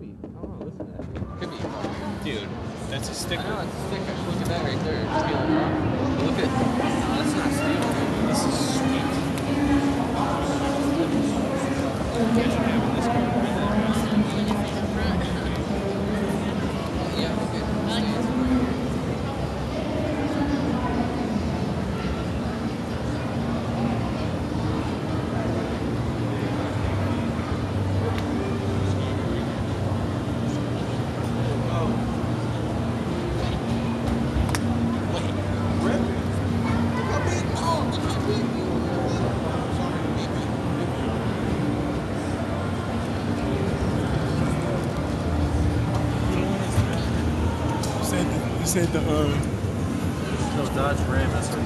be. I don't want to listen to that. Could be. Dude, that's a sticker. I know, it's a sticker. Look at that right there. It's peeling off. But look at oh, That's not steel. This is sweet. Said the, you said the uh No, Dodge Ram, that's what